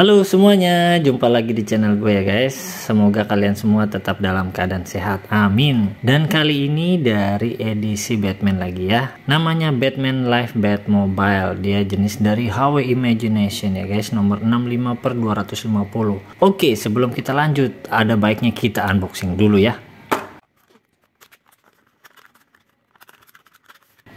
Halo semuanya, jumpa lagi di channel gue ya guys. Semoga kalian semua tetap dalam keadaan sehat. Amin. Dan kali ini dari edisi Batman lagi ya. Namanya Batman Live Batmobile. Dia jenis dari HW Imagination ya guys, nomor 65 per 250. Oke, sebelum kita lanjut, ada baiknya kita unboxing dulu ya.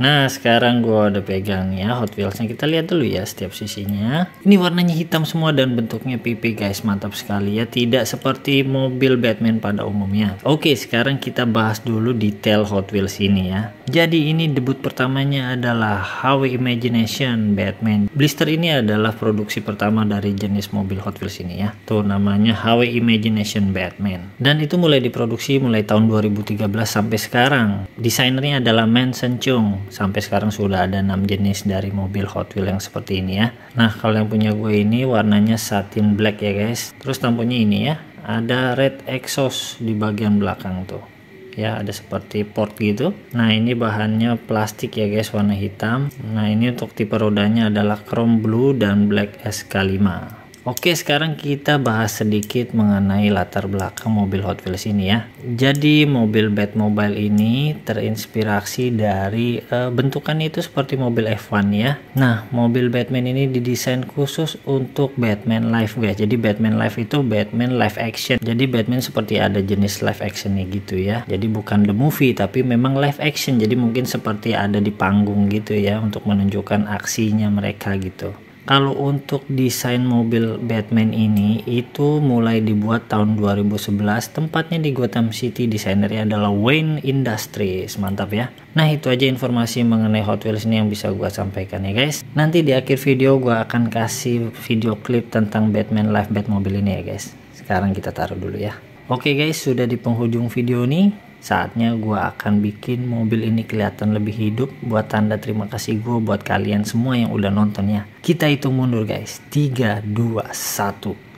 Nah sekarang gua udah pegang ya Hot Wheelsnya. Kita lihat dulu ya setiap sisinya. Ini warnanya hitam semua dan bentuknya pipi guys. Mantap sekali ya. Tidak seperti mobil Batman pada umumnya. Oke sekarang kita bahas dulu detail Hot Wheels ini ya. Jadi ini debut pertamanya adalah HW Imagination Batman. Blister ini adalah produksi pertama dari jenis mobil Hot Wheels ini ya. Tuh namanya HW Imagination Batman. Dan itu mulai diproduksi mulai tahun 2013 sampai sekarang. Desainernya adalah Manson Chung sampai sekarang sudah ada 6 jenis dari mobil Hot Wheels yang seperti ini ya. Nah kalau yang punya gue ini warnanya satin black ya guys. Terus lampunya ini ya. Ada red exhaust di bagian belakang tuh. Ya ada seperti port gitu. Nah ini bahannya plastik ya guys warna hitam. Nah ini untuk tipe rodanya adalah chrome blue dan black SK5 Oke sekarang kita bahas sedikit mengenai latar belakang mobil Hot Wheels ini ya. Jadi mobil Batmobile ini terinspirasi dari uh, bentukannya itu seperti mobil F1 ya. Nah mobil Batman ini didesain khusus untuk Batman Live guys. Jadi Batman Live itu Batman live action. Jadi Batman seperti ada jenis live actionnya gitu ya. Jadi bukan the movie tapi memang live action. Jadi mungkin seperti ada di panggung gitu ya untuk menunjukkan aksinya mereka gitu kalau untuk desain mobil Batman ini itu mulai dibuat tahun 2011 tempatnya di Gotham City desainernya adalah Wayne Industries. Mantap ya. Nah itu aja informasi mengenai Hot Wheels ini yang bisa gue sampaikan ya guys. Nanti di akhir video gue akan kasih video klip tentang Batman Live Batmobile ini ya guys. Sekarang kita taruh dulu ya. Oke guys sudah di penghujung video nih saatnya gue akan bikin mobil ini kelihatan lebih hidup buat tanda terima kasih gue buat kalian semua yang udah nonton ya. Kita hitung mundur guys. 3 2 1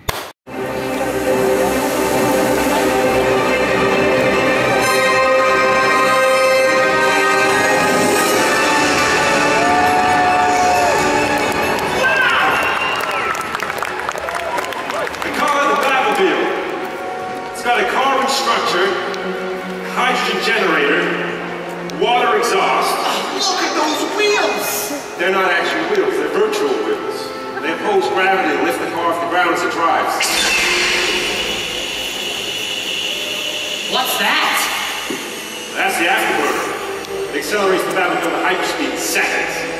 look at those wheels! They're not actual wheels, they're virtual wheels. They oppose gravity and lift the car off the ground as it drives. What's that? That's the afterburner. It accelerates the Batmobile to hyperspeed seconds.